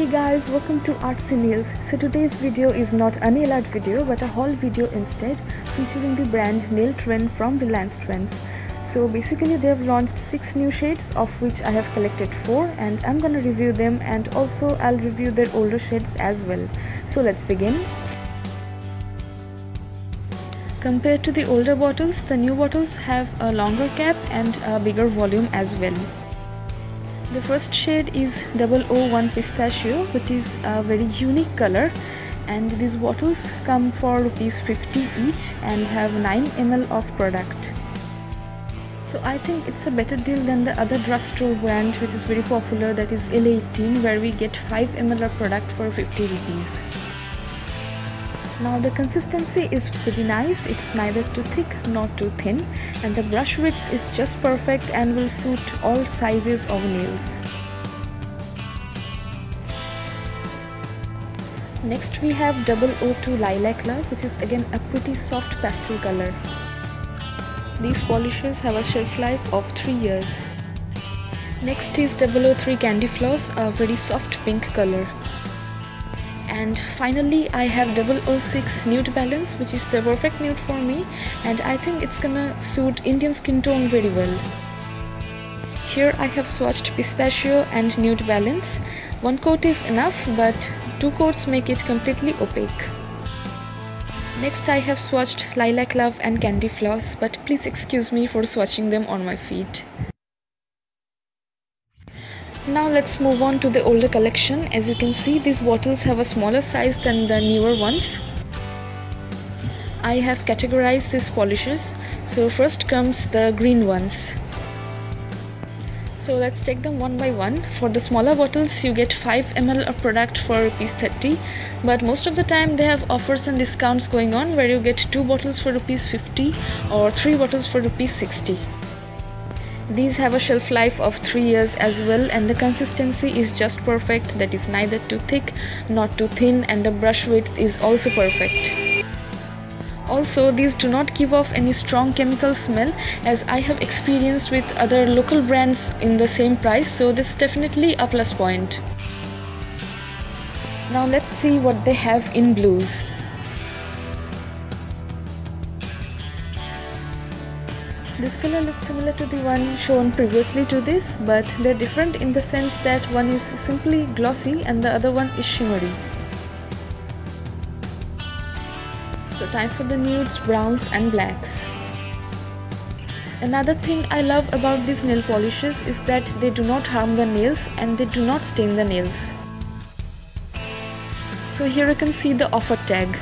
Hey guys, welcome to Artsy Nails. So today's video is not a nail art video but a haul video instead featuring the brand Nail Trend from Reliance Trends. So basically they have launched 6 new shades of which I have collected 4 and I'm gonna review them and also I'll review their older shades as well. So let's begin. Compared to the older bottles, the new bottles have a longer cap and a bigger volume as well. The first shade is 001 Pistachio which is a very unique color and these bottles come for rupees 50 each and have 9 ml of product. So I think it's a better deal than the other drugstore brand which is very popular that is Elle 18 where we get 5 ml of product for 50 rupees. Now the consistency is pretty nice, it's neither too thick nor too thin and the brush width is just perfect and will suit all sizes of nails. Next we have 002 Lilac Love which is again a pretty soft pastel color. These polishes have a shelf life of 3 years. Next is 003 Candy Floss, a very soft pink color and finally I have 006 nude balance which is the perfect nude for me and I think it's gonna suit Indian skin tone very well. Here I have swatched pistachio and nude balance. One coat is enough but two coats make it completely opaque. Next I have swatched lilac love and candy floss but please excuse me for swatching them on my feet. Now let's move on to the older collection. As you can see these bottles have a smaller size than the newer ones. I have categorized these polishes. So first comes the green ones. So let's take them one by one. For the smaller bottles you get 5 ml of product for rupees 30 but most of the time they have offers and discounts going on where you get 2 bottles for rupees 50 or 3 bottles for rupees 60. These have a shelf life of 3 years as well and the consistency is just perfect that is neither too thick not too thin and the brush width is also perfect. Also these do not give off any strong chemical smell as I have experienced with other local brands in the same price so this is definitely a plus point. Now let's see what they have in blues. This color looks similar to the one shown previously to this, but they're different in the sense that one is simply glossy and the other one is shimmery. So time for the nudes, browns and blacks. Another thing I love about these nail polishes is that they do not harm the nails and they do not stain the nails. So here you can see the offer tag.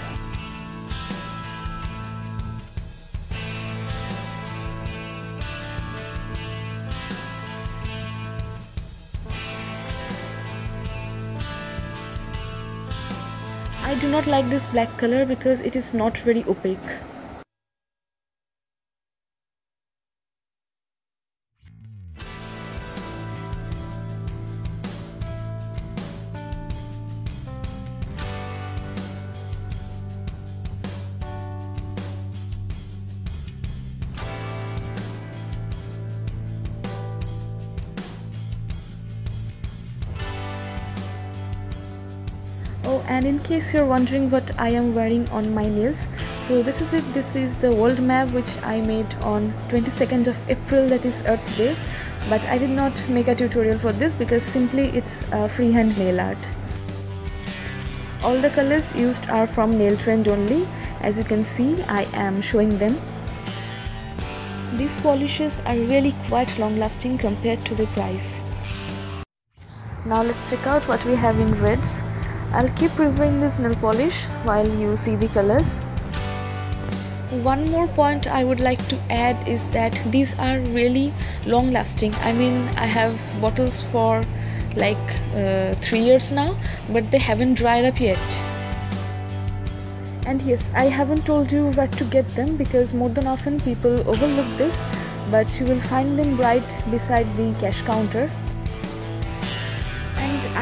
I do not like this black color because it is not very opaque. And in case you're wondering what I am wearing on my nails so this is it. This is the world map which I made on 22nd of April that is Earth Day. But I did not make a tutorial for this because simply it's a freehand nail art. All the colors used are from nail trend only. As you can see I am showing them. These polishes are really quite long lasting compared to the price. Now let's check out what we have in reds I'll keep reviewing this nail polish while you see the colors. One more point I would like to add is that these are really long lasting. I mean I have bottles for like uh, 3 years now but they haven't dried up yet. And yes, I haven't told you where to get them because more than often people overlook this but you will find them right beside the cash counter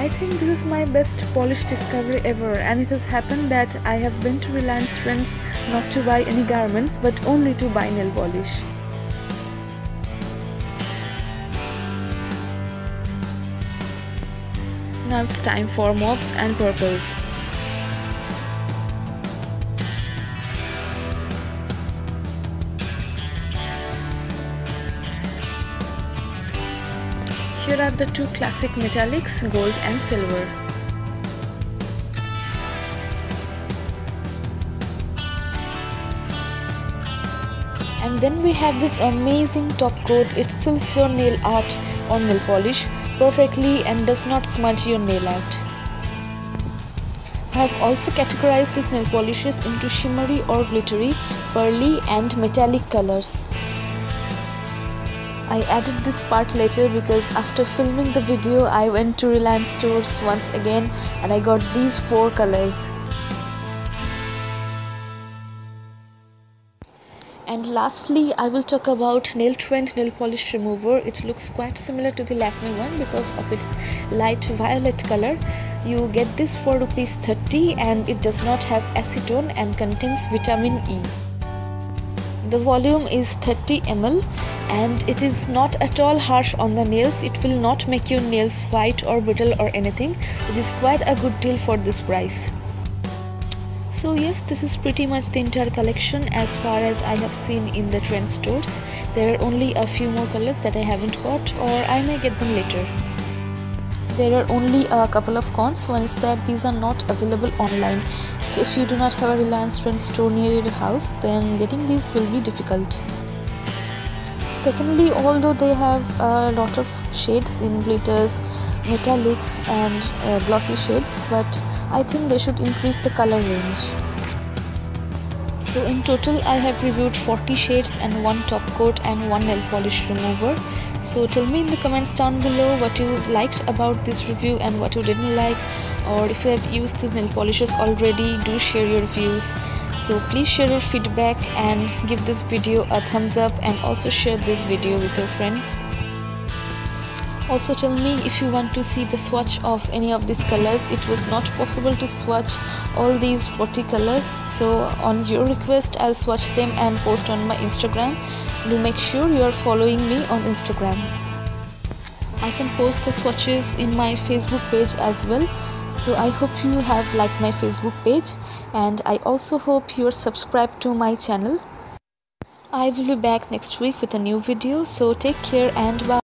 I think this is my best polish discovery ever and it has happened that I have been to Reliance Trends not to buy any garments but only to buy nail polish. now it's time for mauves and purples. Are the two classic metallics, gold and silver. And then we have this amazing top coat. It seals your nail art or nail polish perfectly and does not smudge your nail art. I have also categorized these nail polishes into shimmery or glittery, pearly and metallic colors. I added this part later because after filming the video I went to Reliance stores once again and I got these four colors. And lastly I will talk about Nail Trend Nail Polish Remover. It looks quite similar to the Lakme one because of its light violet color. You get this for rupees 30 and it does not have acetone and contains vitamin E. The volume is 30 ml and it is not at all harsh on the nails. It will not make your nails white or brittle or anything. It is quite a good deal for this price. So yes this is pretty much the entire collection as far as I have seen in the trend stores. There are only a few more colors that I haven't got or I may get them later. There are only a couple of cons. One is that these are not available online. So if you do not have a reliance trend store near your house then getting these will be difficult secondly although they have a lot of shades in glitters metallics and uh, glossy shades but I think they should increase the color range. So in total I have reviewed 40 shades and one top coat and one nail polish remover. So tell me in the comments down below what you liked about this review and what you didn't like or if you have used the nail polishes already do share your views so please share your feedback and give this video a thumbs up and also share this video with your friends. Also tell me if you want to see the swatch of any of these colors. It was not possible to swatch all these 40 colors. So on your request i'll swatch them and post on my instagram. Do make sure you are following me on instagram. I can post the swatches in my facebook page as well so i hope you have liked my facebook page and i also hope you are subscribed to my channel. I will be back next week with a new video. So take care and bye